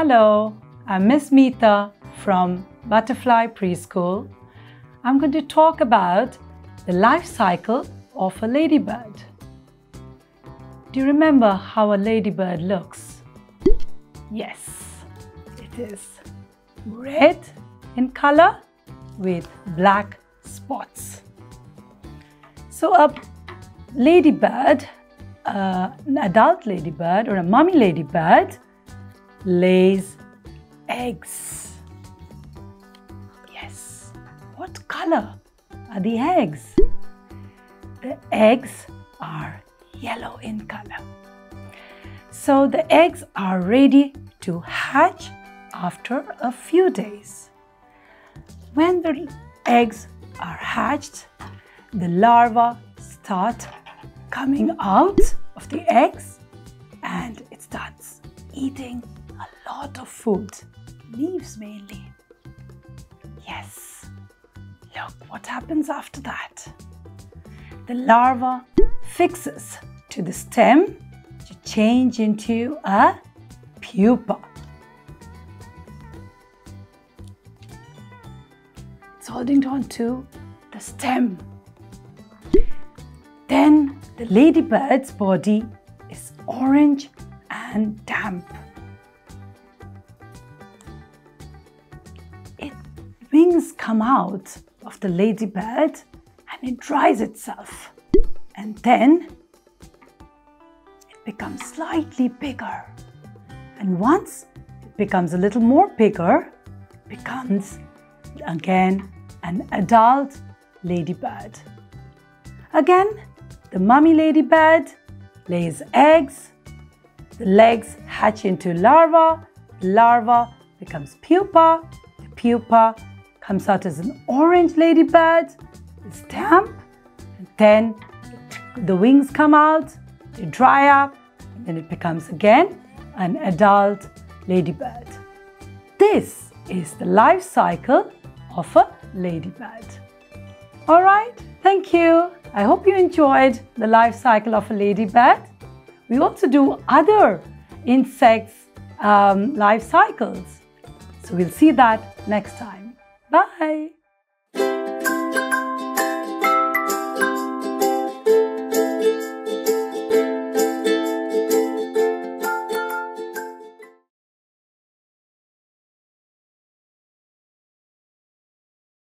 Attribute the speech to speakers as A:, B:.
A: Hello, I'm Miss Mita from Butterfly Preschool. I'm going to talk about the life cycle of a ladybird. Do you remember how a ladybird looks? Yes, it is red in color with black spots. So a ladybird, uh, an adult ladybird or a mummy ladybird lays eggs. Yes. What color are the eggs? The eggs are yellow in color. So the eggs are ready to hatch after a few days. When the eggs are hatched, the larvae start coming out of the eggs and it starts eating a lot of food, leaves mainly. Yes, look what happens after that. The larva fixes to the stem to change into a pupa. It's holding on to the stem. Then the ladybird's body is orange and damp. Come out of the ladybird and it dries itself. And then it becomes slightly bigger. And once it becomes a little more bigger, becomes again an adult ladybird. Again, the mummy ladybird lays eggs, the legs hatch into larva, larva becomes pupa, the pupa comes out as an orange ladybird, it's damp, and then the wings come out, they dry up, and then it becomes again an adult ladybird. This is the life cycle of a ladybird. All right, thank you. I hope you enjoyed the life cycle of a ladybird. We also do other insects um, life cycles. So we'll see that next time. Bye.